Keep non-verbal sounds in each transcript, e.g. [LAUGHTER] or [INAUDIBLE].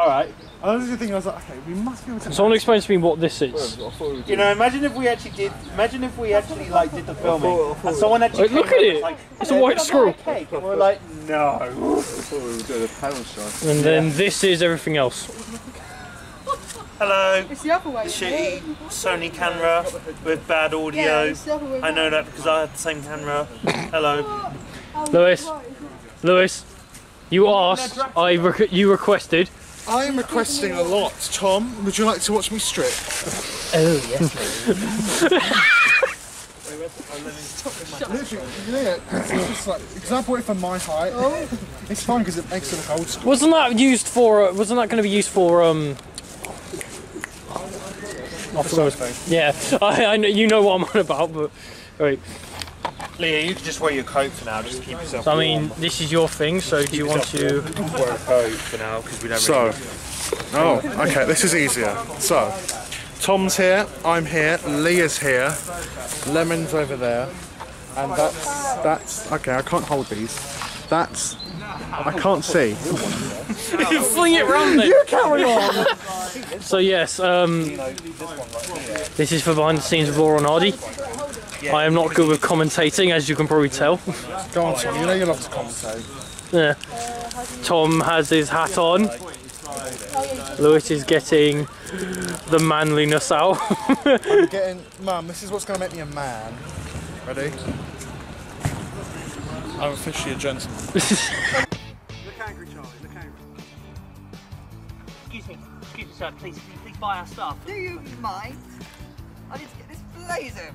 All right. I was thinking, I was like, okay, we must be able to. Someone explain to me what this is. You know, imagine if we actually did. Imagine if we actually like did the filming and someone actually. Wait, look at it. Like, It's a white "Can screw." cake?" And we're like, no. I thought we were doing a panel shot. And then this is everything else. Hello. It's the other way. Shitty Sony camera with bad audio. Yeah, it's the other way. I know that because I had the same camera. Hello. Louis, Louis, you asked, I rec- you requested. I am requesting a lot. Tom, would you like to watch me strip? Oh yes. Literally, yeah, it's just like, example it for my height. It's fine because it makes it look old school. Wasn't that used for? Uh, wasn't that going to be used for? Um. I forgot. Yeah, [LAUGHS] I, I know, you know what I'm on about, but right. Leah, you can just wear your coat for now, just to keep yourself So I mean, this is your thing. So do you want to? wear a coat for now because we don't So, oh, okay, this is easier. So, Tom's here, I'm here, Leah's here, Lemon's over there, and that's, that's, okay, I can't hold these. That's, I can't see. [LAUGHS] you Fling it round then. You carry on! [LAUGHS] So yes, um, this is for behind the scenes of Laurel and Hardy. I am not good with commentating, as you can probably tell. Go on, Tom, you know you love to commentate. Yeah. Tom has his hat on. Louis is getting the manliness out. [LAUGHS] I'm getting, Mum, this is what's going to make me a man. Ready? I'm officially a gentleman. [LAUGHS] Look angry, Charlie, look angry. Excuse me, excuse me, sir. Please, please buy our stuff? Do you mind? I need to get this blazer.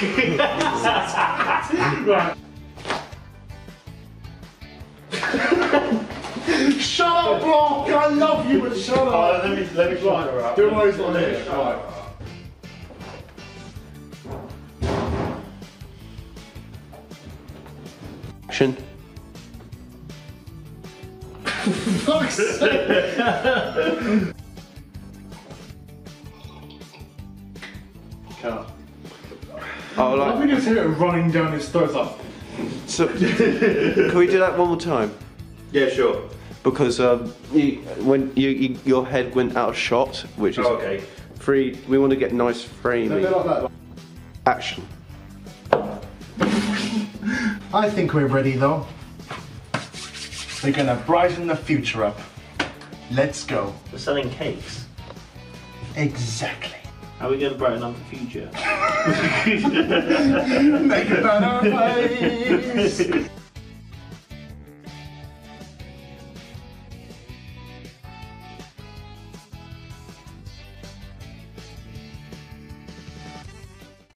press. Shut up, Brock! I love you, but shut up! let me let me fly her up. Do always on here. Right. Action. [LAUGHS] [LAUGHS] Oh, I like, think it's here running down his throat like. so, can we do that one more time? Yeah, sure. Because um, you, when you, you, your head went out of shot, which is Okay. free. We want to get nice framing. like that. Action. I think we're ready though. We're gonna brighten the future up. Let's go. We're selling cakes. Exactly. How are we going to brighten up the future? [LAUGHS] Make a better [LAUGHS] place.